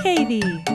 Hey, Katie!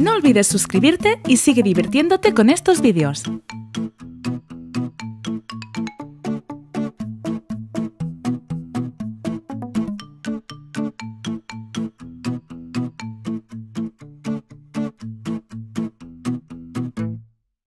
No olvides suscribirte y sigue divirtiéndote con estos vídeos.